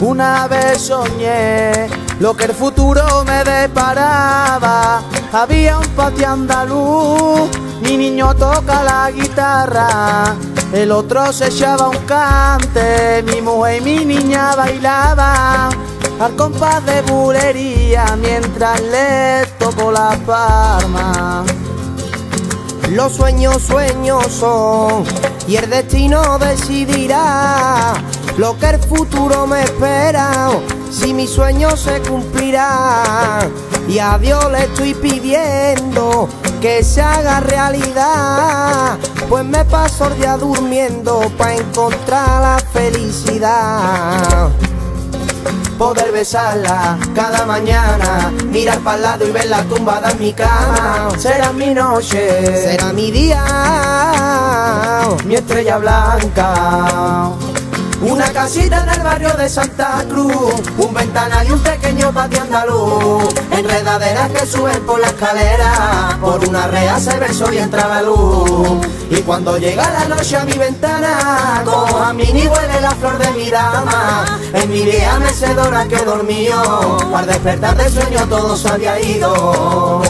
una vez soñé lo que el futuro me deparaba. Había un patio andaluz, mi niño toca la guitarra, el otro se echaba un cante, mi mujer y mi niña bailaban al compás de bulería mientras le tocó la palma. Los sueños, sueños son y el destino decidirá lo que el futuro me espera. Si mi sueño se cumplirá y a Dios le estoy pidiendo que se haga realidad, pues me paso el día durmiendo para encontrar la felicidad poder besarla cada mañana, mirar para lado y verla tumbada en mi cama. Será mi noche, será mi día, mi estrella blanca. Casita en el barrio de Santa Cruz, un ventanal y un pequeño patio andaluz, enredaderas que suben por la escalera, por una rea se besó y entra la luz. Y cuando llega la noche a mi ventana, cojo a mí ni huele la flor de mi dama, en mi vieja mecedora que dormió, al despertar del sueño todo se había ido.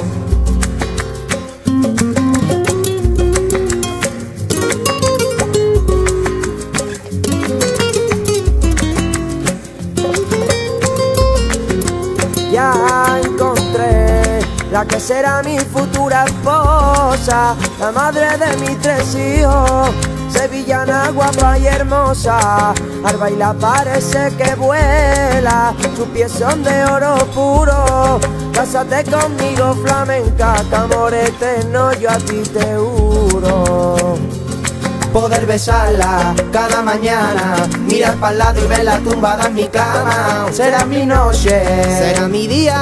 Ya encontré la que será mi futura esposa, la madre de mis tres hijos, sevillana guapa y hermosa, al bailar parece que vuela, sus pies son de oro puro, cásate conmigo flamenca, que amor eterno yo a ti te juro poder besarla cada mañana, mirar para lado y verla tumbada en mi cama. Será mi noche, será mi día,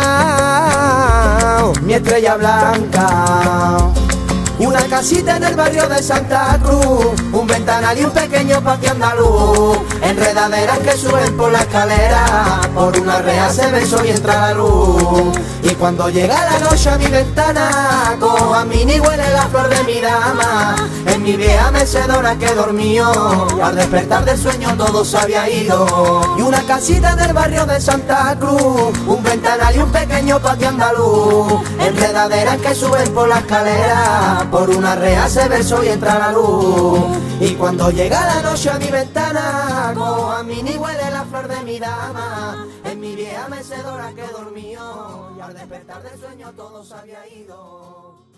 mi estrella blanca. Una casita en el barrio de Santa Cruz, un ventanal y un pequeño patio andaluz, enredaderas que suben por la escalera, por una rea se besó y entra la luz. Y cuando llega la noche a mi ventana, cojo a mí ni huele la flor de mi dama, en mi vieja mecedora que dormió, y al despertar del sueño todo se había ido. Y una casita en el barrio de Santa Cruz, un ventanal y un pequeño patio andaluz, enredaderas que suben por la escalera, por una rea se besó y entra la luz. Y cuando llega la noche a mi ventana, a mí ni huele la flor de mi dama, en mi vieja mecedora que dormió, y al despertar del sueño todo se había ido.